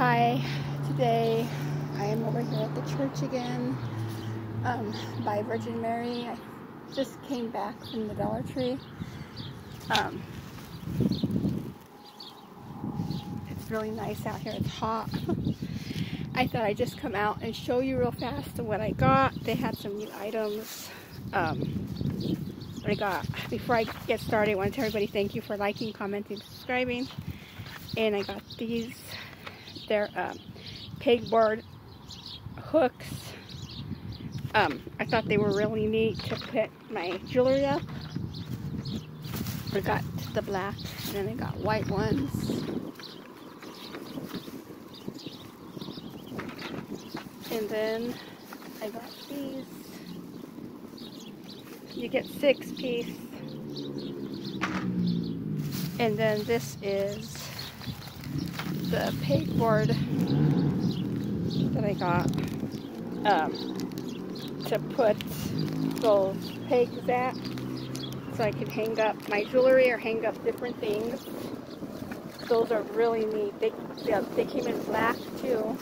Hi, today I am over here at the church again um, by Virgin Mary. I just came back from the Dollar Tree. Um, it's really nice out here. It's hot. I thought I'd just come out and show you real fast what I got. They had some new items. Um, I got, before I get started, I want to tell everybody thank you for liking, commenting, subscribing. And I got these they're um, pegboard hooks. Um, I thought they were really neat to put my jewelry up. I got the black, and then I got white ones. And then I got these. You get six piece. And then this is the pegboard that I got um, to put those pegs at so I can hang up my jewelry or hang up different things. Those are really neat. They, yeah, they came in black too.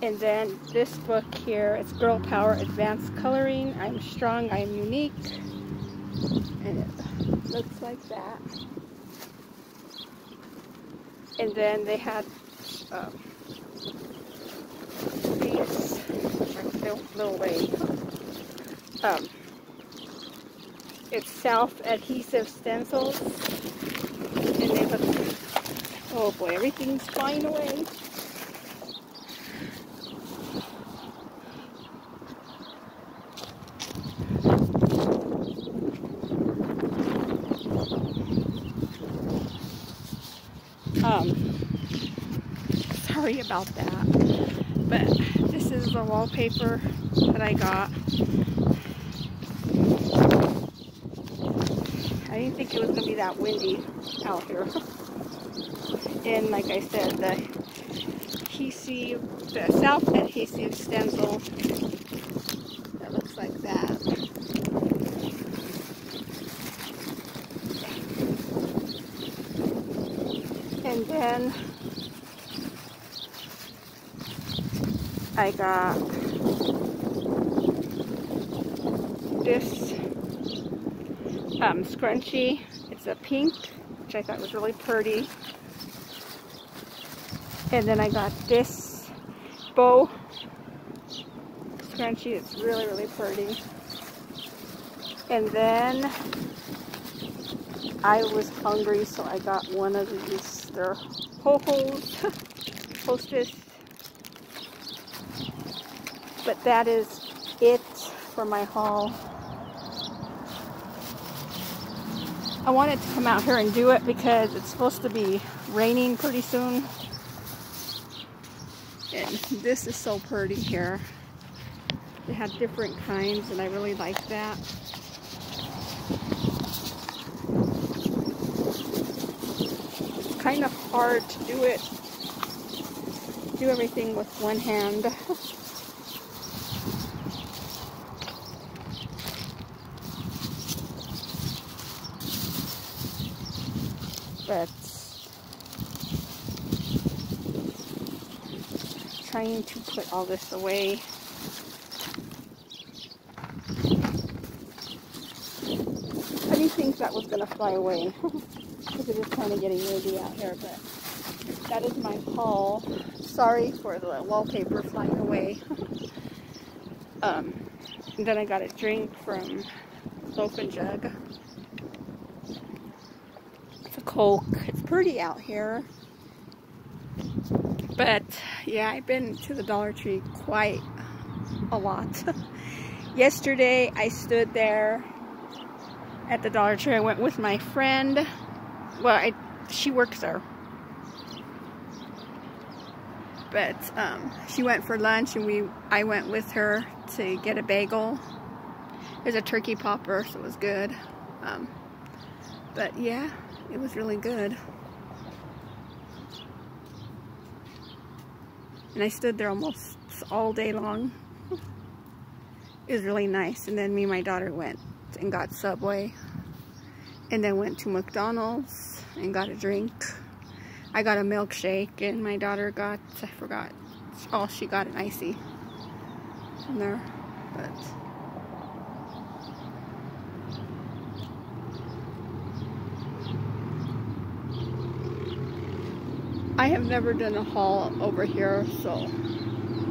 And then this book here, it's Girl Power Advanced Coloring. I'm strong, I'm unique. And it looks like that. And then they had um, these little way. Um, it's self-adhesive stencils. And they look, oh boy, everything's flying away. Um, sorry about that. But this is the wallpaper that I got. I didn't think it was going to be that windy out here. and like I said, the adhesive, the self-adhesive stencil that looks like that. And then I got this um, scrunchie. It's a pink, which I thought was really pretty. And then I got this bow scrunchie. It's really, really pretty. And then I was hungry, so I got one of these their ho-hos, hostess. But that is it for my haul. I wanted to come out here and do it because it's supposed to be raining pretty soon. And this is so pretty here. They have different kinds and I really like that. Kind of hard to do it, do everything with one hand. but trying to put all this away. I didn't think that was going to fly away. because it is kind of getting windy out here, but that is my haul. Sorry for the wallpaper flying away. um, then I got a drink from Loaf and Jug. It's a Coke. It's pretty out here. But yeah, I've been to the Dollar Tree quite a lot. Yesterday I stood there at the Dollar Tree. I went with my friend well, I, she works there. But um, she went for lunch and we I went with her to get a bagel. There's a turkey popper, so it was good. Um, but yeah, it was really good. And I stood there almost all day long. It was really nice. And then me and my daughter went and got Subway and then went to McDonald's and got a drink. I got a milkshake and my daughter got, I forgot, oh, she got an icy from there, but. I have never done a haul over here, so,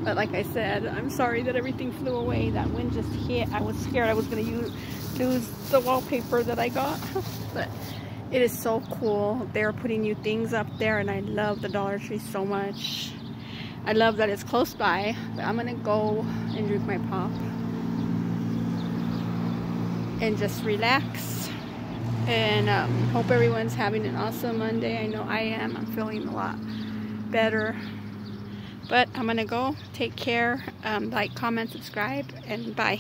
but like I said, I'm sorry that everything flew away. That wind just hit. I was scared I was going to lose the wallpaper that I got, but it is so cool. They're putting new things up there, and I love the Dollar Tree so much. I love that it's close by, but I'm going to go and drink my pop and just relax and um, hope everyone's having an awesome Monday. I know I am. I'm feeling a lot better. But I'm going to go. Take care. Um, like, comment, subscribe, and bye.